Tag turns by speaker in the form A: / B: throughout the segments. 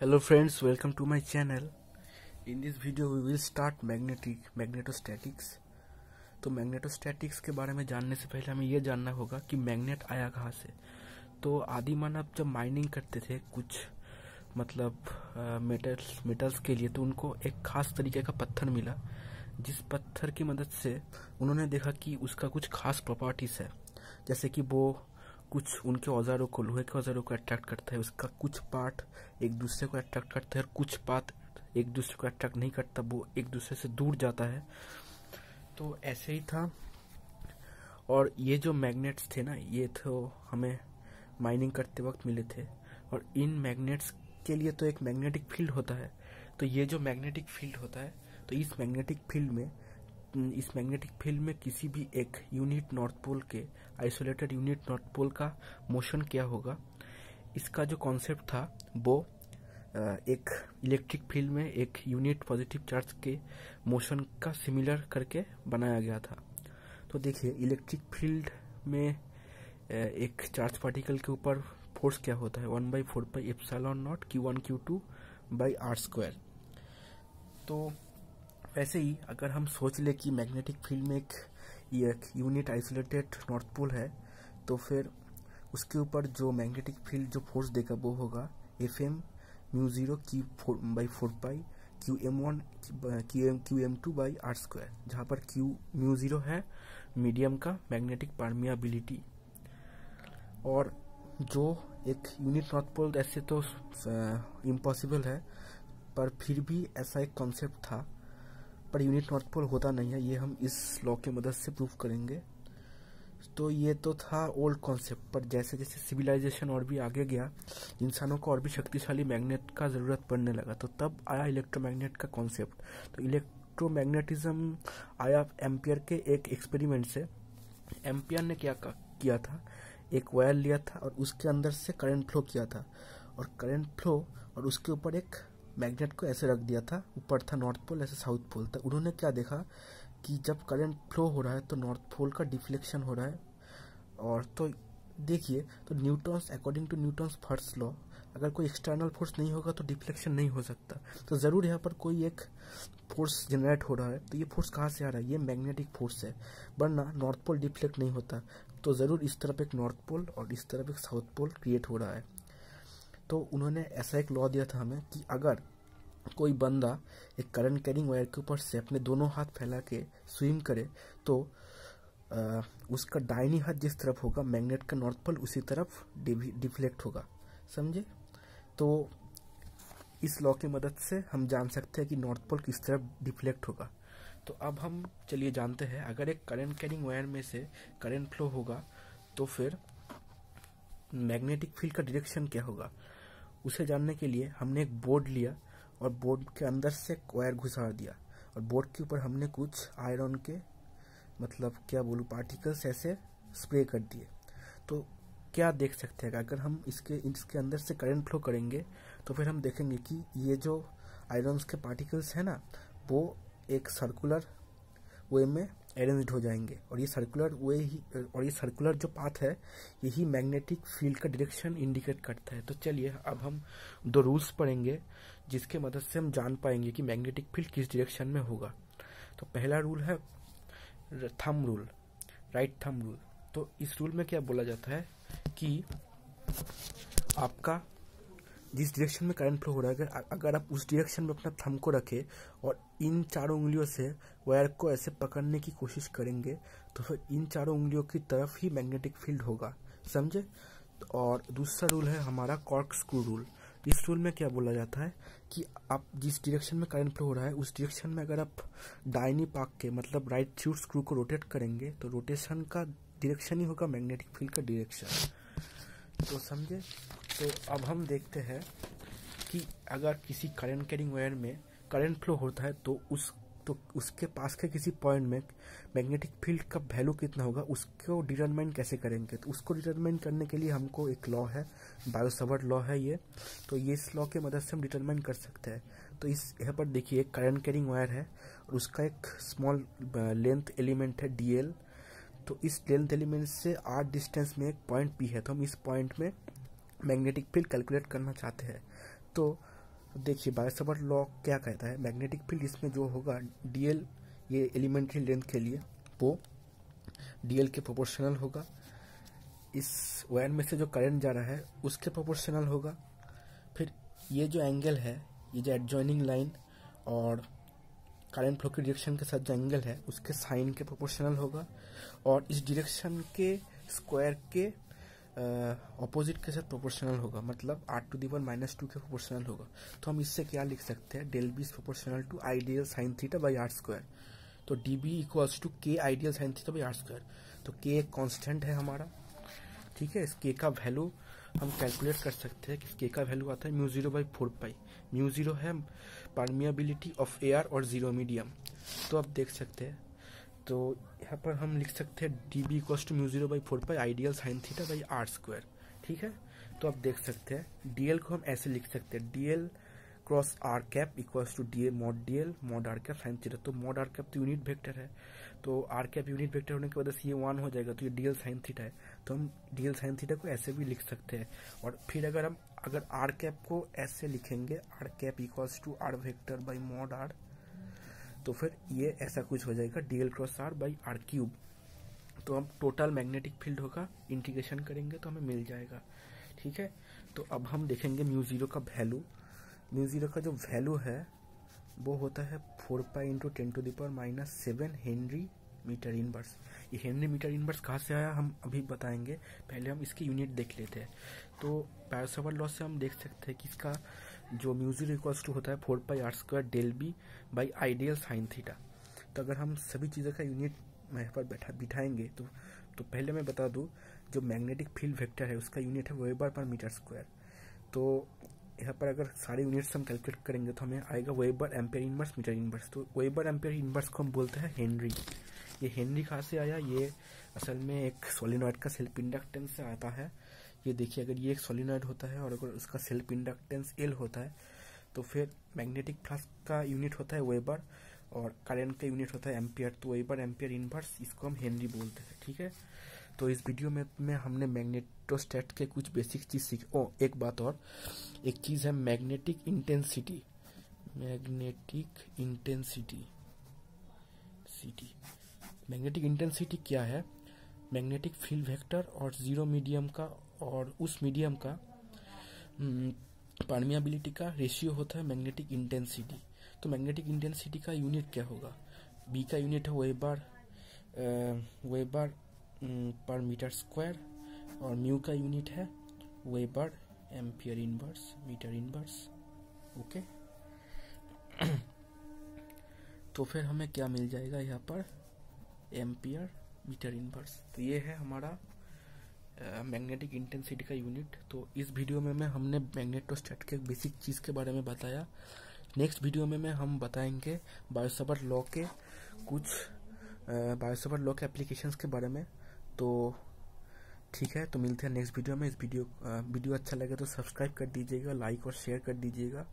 A: hello friends, welcome to my channel. In this video, we will start magnetic, magnetostatics. तो magnetostatics के बारे में जानने से पहले हमें यह जानना होगा कि मैग्नेट आया कहाँ से। तो आदि मानव जब माइनिंग करते थे कुछ मतलब मेटल्स मेटल्स के लिए तो उनको एक खास तरीके का पत्थर मिला, जिस पत्थर की मदद से उन्होंने देखा कि उसका कुछ खास प्रॉपर्टीज़ है। जैसे कि वो कुछ उनके औजारों को, लोहे के औजारों को अट्रैक्ट करता है। उसका कुछ पार्ट एक दूसरे को अट्रैक्ट करता है और कुछ पार्ट एक दूसरे को अट्रैक्ट नहीं करता। वो एक दूसरे से दूर जाता है। तो ऐसे ही था। और ये जो मैग्नेट्स थे ना, ये तो हमें माइनिंग करते वक्त मिले थे। और इन मैग्नेट्स के लिए तो एक मैग्नेटिक फ़ील्ड होता है। तो ये जो मैग्नेटिक फ़ील्ड होता है तो इस मैग्नेटिक फ़ील्ड में इस मैग्नेटिक फ़ील्ड में किसी भी एक यूनिट नॉर्थ पोल के, आइसोलेटेड यूनिट नॉर्थ पोल का मोशन क्या होगा? इसका जो कॉन्सेप्ट था, वो एक इलेक्ट्रिक फ़ील्ड में एक यूनिट पॉजिटिव चार्ज के मोशन का सिमिलर करके बनाया गया था। तो देखिए इलेक्ट्रिक फ़ील्ड में एक चार्ज पार्टिकल के ऊपर फोर्स क्या होता है? One by four by epsilon naught Q one Q two by R square. तो वैसे ही अगर हम सोच ले कि मैग्नेटिक फ़ील्ड में एक, यूनिट आइसोलेटेड नॉर्थ पोल है तो फिर उसके ऊपर जो मैग्नेटिक फ़ील्ड जो फोर्स देगा वो होगा F M mu zero Q four by four by Q M one Q M Q M two by R square जहाँ पर क्यू म्यू ज़ीरो है मीडियम का मैग्नेटिक परमियाबिलिटी और जो एक यूनिट नॉर्थ पोल ऐसे तो इम्पॉसिबल है पर फिर भी ऐसा एक कॉन्सेप्ट था पर यूनिट नॉर्थ पोल होता नहीं है, ये हम इस लॉ की मदद से प्रूव करेंगे। तो ये तो था ओल्ड कॉन्सेप्ट पर जैसे जैसे सिविलाइजेशन और भी आगे गया, इंसानों को और भी शक्तिशाली मैग्नेट का ज़रूरत पड़ने लगा। तो तब आया इलेक्ट्रोमैग्नेट का कॉन्सेप्ट तो इलेक्ट्रोमैग्नेटिज्म आया एम्पियर के एक एक्सपेरिमेंट से। एम्पियर ने क्या किया था? एक वायर लिया था और उसके अंदर से करंट फ्लो किया था। और करंट फ्लो और उसके ऊपर एक मैग्नेट को ऐसे रख दिया था, ऊपर था नॉर्थ पोल, ऐसे साउथ पोल था। उन्होंने क्या देखा कि जब करंट फ्लो हो रहा है तो नॉर्थ पोल का डिफ्लेक्शन हो रहा है। और तो देखिए तो Newton's according to Newton's first law, अगर कोई एक्सटर्नल फोर्स नहीं होगा तो डिफ्लेक्शन नहीं हो सकता। तो ज़रूर यहाँ पर कोई एक फोर्स जनरेट हो रहा है। तो ये फोर्स कहाँ से आ रहा है? ये मैग्नेटिक फोर्स है। वरना नॉर्थ पोल डिफ्लेक्ट नहीं होता। तो ज़रूर इस तरफ़ एक नॉर्थ पोल और इस तरफ़ एक साउथ पोल क्रिएट हो रहा है। तो उन्होंने ऐसा एक लॉ दिया था हमें कि अगर कोई बंदा एक करंट कैरिंग वायर के ऊपर से अपने दोनों हाथ फैला के स्विम करे तो आ, उसका डाइनी हाथ जिस तरफ़ होगा मैग्नेट का नॉर्थ पोल उसी तरफ़ डिफ्लेक्ट होगा। समझे? तो इस लॉ की मदद से हम जान सकते हैं कि नॉर्थ पोल किस तरफ़ डिफ्लेक्ट होगा। तो अब हम चलिए जानते हैं अगर एक करंट कैरिंग वायर में से करंट फ्लो होगा तो फिर मैग्नेटिक फ़ील्ड का डायरेक्शन क्या होगा? उसे जानने के लिए हमने एक बोर्ड लिया और बोर्ड के अंदर से वायर घुसा दिया। और बोर्ड के ऊपर हमने कुछ आयरन के मतलब क्या बोलूँ, पार्टिकल्स ऐसे स्प्रे कर दिए। तो क्या देख सकते हैं अगर हम इसके इसके अंदर से करंट फ्लो करेंगे तो फिर हम देखेंगे कि ये जो आयरन्स के पार्टिकल्स हैं ना, वो एक सर्कुलर वे में अरेंज्ड हो जाएँगे। और ये सर्कुलर वे ही, और ये सर्कुलर जो पाथ है, यही मैग्नेटिक फ़ील्ड का डायरेक्शन इंडिकेट करता है। तो चलिए, अब हम दो रूल्स पढ़ेंगे, जिसके मदद से हम जान पाएँगे कि मैग्नेटिक फ़ील्ड किस डायरेक्शन में होगा। तो पहला रूल है thumb rule right thumb rule तो इस रूल में क्या बोला जाता है कि आपका जिस डायरेक्शन में करंट फ्लो हो रहा है, अगर अगर आप उस डायरेक्शन में अपना थम को रखें और इन चारों उंगलियों से वायर को ऐसे पकड़ने की कोशिश करेंगे तो फिर इन चारों उंगलियों की तरफ़ ही मैग्नेटिक फ़ील्ड होगा। समझे? और दूसरा रूल है हमारा कॉर्क स्क्रू रूल इस रूल में क्या बोला जाता है कि आप जिस डायरेक्शन में करंट फ्लो हो रहा है, उस डायरेक्शन में अगर आप डाइनी पाक के मतलब राइट शूट स्क्रू को रोटेट करेंगे तो रोटेशन का डायरेक्शन ही होगा मैग्नेटिक फ़ील्ड का डायरेक्शन तो समझे? तो अब हम देखते हैं कि अगर किसी करंट कैरिंग वायर में करंट फ्लो होता है तो उस तो उसके पास के किसी पॉइंट में मैग्नेटिक फ़ील्ड का वैल्यू कितना होगा, उसको डिटरमाइन कैसे करेंगे? तो उसको डिटरमाइन करने के लिए हमको एक लॉ है बायोसवर्ड लॉ है ये। तो ये इस लॉ की मदद से हम डिटरमाइन कर सकते हैं। तो इस, यहाँ पर देखिए, एक करंट कैरिंग वायर है, और उसका एक स्मॉल लेंथ एलिमेंट है डीएल तो इस लेंथ एलिमेंट से आठ डिस्टेंस में एक पॉइंट पी है। तो हम इस पॉइंट में मैग्नेटिक फ़ील्ड कैलकुलेट करना चाहते हैं। तो देखिए, बायोसबर लॉ क्या कहता है? मैग्नेटिक फ़ील्ड इसमें जो होगा डीएल ये एलिमेंट्री लेंथ के लिए, वो डीएल के प्रोपोर्शनल होगा। इस वायर में से जो करंट जा रहा है, उसके प्रोपोर्शनल होगा। फिर ये जो एंगल है, ये जो एडजॉइनिंग लाइन और करंट फ्लो की डायरेक्शन के साथ जो एंगल है, उसके साइन के प्रोपोर्शनल होगा। और इस डायरेक्शन के स्क्वायर के ऑपोजिट के साथ प्रोपोर्शनल होगा। मतलब R to the one minus two के प्रोपोर्शनल होगा। तो हम इससे क्या लिख सकते हैं? Del B is proportional to ideal sine theta by R square तो D B equals to K ideal sine theta by R square तो के एक कॉन्स्टेंट है हमारा। ठीक है? इस के का वैल्यू हम कैलकुलेट कर सकते हैं कि के का वैल्यू आता है mu zero by four pi mu zero है परमियाबिलिटी ऑफ़ एयर और ज़ीरो मीडियम तो आप देख सकते हैं। तो यहाँ पर हम लिख सकते हैं D B equals to mu zero by four pi ideal sine theta by R square ठीक है? तो आप देख सकते हैं डीएल को हम ऐसे लिख सकते हैं DL cross R cap equals to D mod D L mod R cap sine theta तो मॉड आर कैप तो यूनिट वेक्टर है तो आर कैप यूनिट वेक्टर होने की वजह से ये वन हो जाएगा तो ये डी एल साइन थीटा है तो हम डी एल साइन थीटा को ऐसे भी लिख सकते हैं, और फिर अगर हम, अगर आर कैप को ऐसे लिखेंगे R cap equals to R vector by mod R तो फिर ये ऐसा कुछ हो जाएगा D L cross R by R cube तो हम टोटल मैग्नेटिक फ़ील्ड होगा इंटीग्रेशन करेंगे तो हमें मिल जाएगा। ठीक है? तो अब हम देखेंगे म्यू ज़ीरो का वैल्यू म्यू ज़ीरो का जो वैल्यू है, वो होता है four pi into ten to the power minus seven henry metre inverse ये हेनरी मीटर इनवर्स कहाँ से आया, हम अभी बताएँगे। पहले हम इसकी यूनिट देख लेते हैं। तो पैरासोवर लॉ से हम देख सकते हैं कि इसका जो म्यूज़िक इक्वल्स टू होता है four pi R square del B by ideal sine theta. तो अगर हम सभी चीज़ों का यूनिट यहाँ पर बैठा बिठाएँगे तो तो पहले मैं बता दूँ, जो मैग्नेटिक फ़ील्ड वेक्टर है, उसका यूनिट है वेबर पर मीटर स्क्वायर। तो यहाँ पर अगर सारे यूनिट्स हम कैलकुलेट करेंगे तो हमें आएगा weber ampere inverse, metre inverse. तो वेबर एम्पेयर इनवर्स को हम बोलते हैं हेनरी। ये हेनरी कहाँ से आया? ये असल में एक सोलिनॉइड का सेल्फ इंडक्टेंस से आता है। ये देखिए, अगर ये एक सोलिनॉइड होता है और अगर उसका सेल्फ इंडक्टेंस एल होता है तो फिर मैग्नेटिक फ्लक्स का यूनिट होता है वेबर और करंट का यूनिट होता है एम्पियर तो वेबर एम्पियर इनवर्स इसको हम हेनरी बोलते हैं, ठीक है? तो इस वीडियो में में हमने मैग्नेटोस्टेट के कुछ बेसिक चीज़ सीखी, ओ, एक बात और, एक चीज़ है magnetic intensity magnetic intensity city magnetic intensity क्या है? मैग्नेटिक फ़ील्ड वेक्टर और ज़ीरो मीडियम का और उस मीडियम का परमियाबिलिटी का रेशियो होता है मैग्नेटिक इंटेंसिटी तो मैग्नेटिक इंटेंसिटी का यूनिट क्या होगा? बी का यूनिट है weber weber per metre square और म्यू का यूनिट है weber ampere inverse metre inverse okay तो फिर हमें क्या मिल जाएगा यहाँ पर? एम्पियर मीटर इनवर्स तो ये है हमारा मैग्नेटिक इंटेंसिटी का यूनिट तो इस वीडियो में मैं हमने मैग्नेटोस्टेट के बेसिक चीज़ के बारे में बताया। नेक्स्ट वीडियो में मैं हम बताएँगे बायोसबर लॉ के कुछ बायोसबर लॉ के एप्लीकेशंस के बारे में। तो ठीक है तो मिलते हैं नेक्स्ट वीडियो में। इस वीडियो वीडियो अच्छा लगे तो सब्सक्राइब कर दीजिएगा लाइक और शेयर कर दीजिएगा।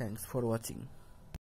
A: Thanks for watching